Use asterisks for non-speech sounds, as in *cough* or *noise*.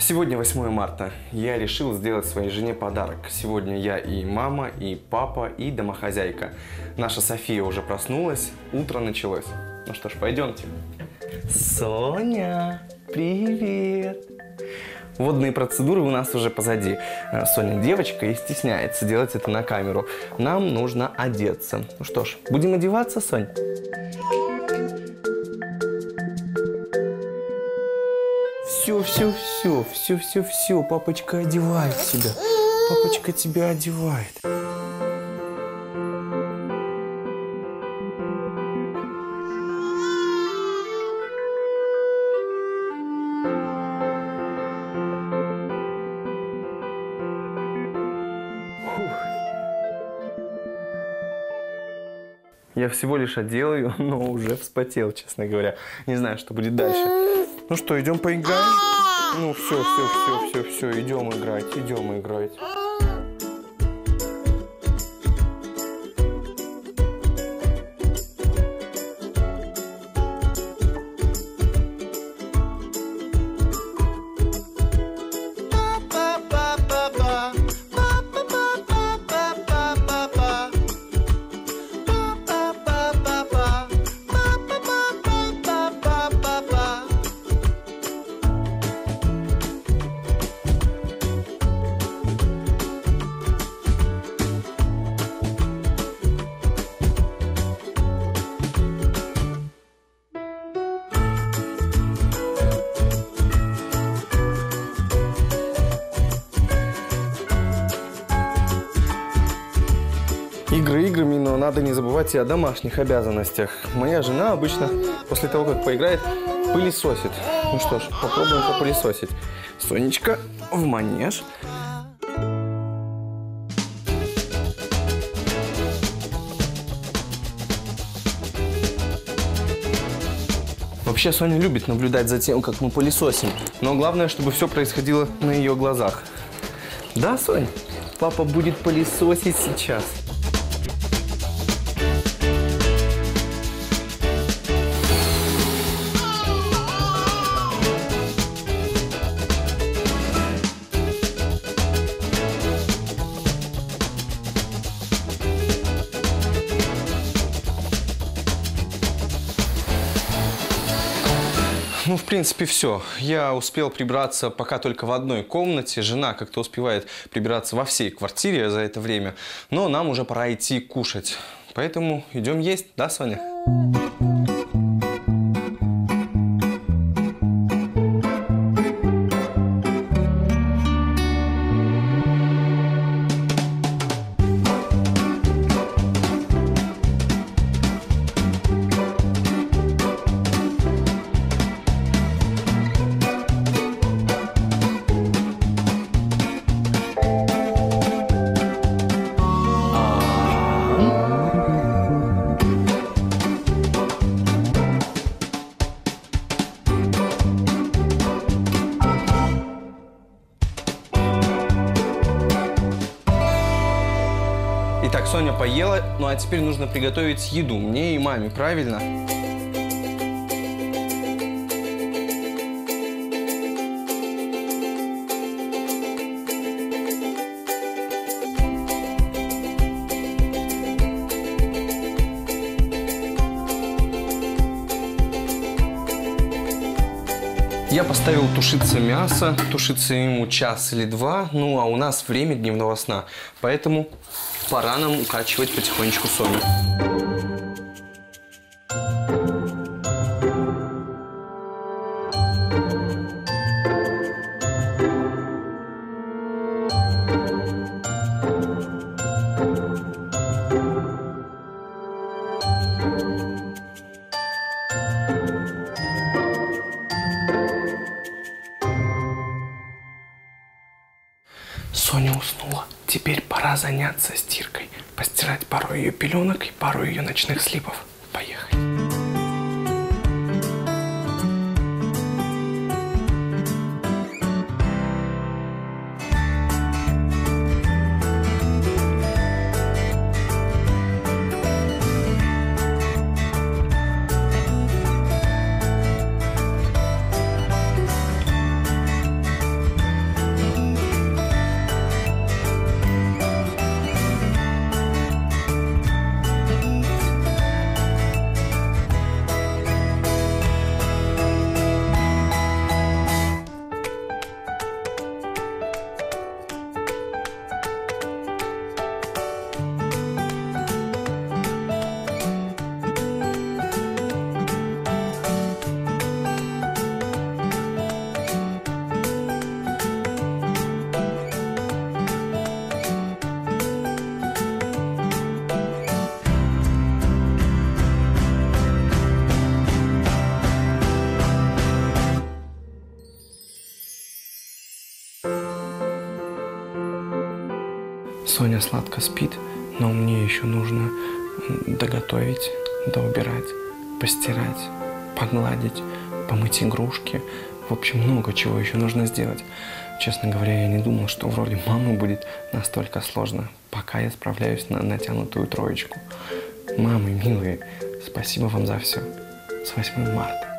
Сегодня 8 марта. Я решил сделать своей жене подарок. Сегодня я и мама, и папа, и домохозяйка. Наша София уже проснулась, утро началось. Ну что ж, пойдемте. Соня, привет! Водные процедуры у нас уже позади. Э, Соня девочка и стесняется делать это на камеру. Нам нужно одеться. Ну что ж, будем одеваться, Сонь? Все, все, все, все, все, все. Папочка одевает тебя. Папочка тебя одевает. Я всего лишь одел ее, *laughs* но уже вспотел, честно говоря. Не знаю, что будет дальше. Ну что, идем поиграем? Ну все, все, все, все, все, идем играть, идем играть. Надо не забывать и о домашних обязанностях. Моя жена обычно после того, как поиграет, пылесосит. Ну что ж, попробуем попылесосить. Сонечка в манеж. Вообще Соня любит наблюдать за тем, как мы пылесосим. Но главное, чтобы все происходило на ее глазах. Да, Сонь? Папа будет пылесосить сейчас. Ну, в принципе, все. Я успел прибраться пока только в одной комнате. Жена как-то успевает прибираться во всей квартире за это время. Но нам уже пора идти кушать. Поэтому идем есть, да, Соня? Итак, Соня поела, ну а теперь нужно приготовить еду мне и маме, правильно? Я поставил тушиться мясо, тушиться ему час или два, ну а у нас время дневного сна, поэтому пора нам укачивать потихонечку Соню. Соня уснула. Теперь пора заняться стиркой. Постирать пару ее пеленок и пару ее ночных слипов. Соня сладко спит, но мне еще нужно доготовить, доубирать, постирать, погладить, помыть игрушки. В общем, много чего еще нужно сделать. Честно говоря, я не думал, что в роли мамы будет настолько сложно, пока я справляюсь на натянутую троечку. Мамы, милые, спасибо вам за все. С 8 марта.